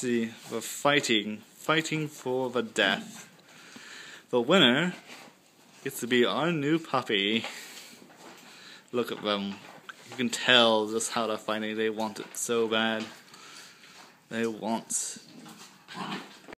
See, we're fighting, fighting for the death. The winner gets to be our new puppy. Look at them. You can tell just how they're fighting. They want it so bad. They want